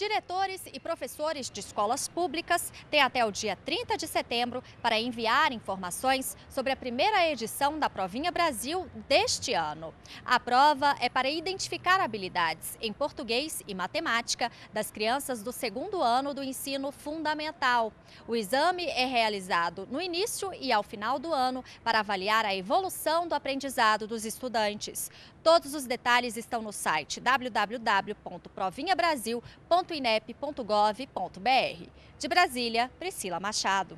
Diretores e professores de escolas públicas têm até o dia 30 de setembro para enviar informações sobre a primeira edição da Provinha Brasil deste ano. A prova é para identificar habilidades em português e matemática das crianças do segundo ano do ensino fundamental. O exame é realizado no início e ao final do ano para avaliar a evolução do aprendizado dos estudantes. Todos os detalhes estão no site www.provinhabrasil.com inep.gov.br. De Brasília, Priscila Machado.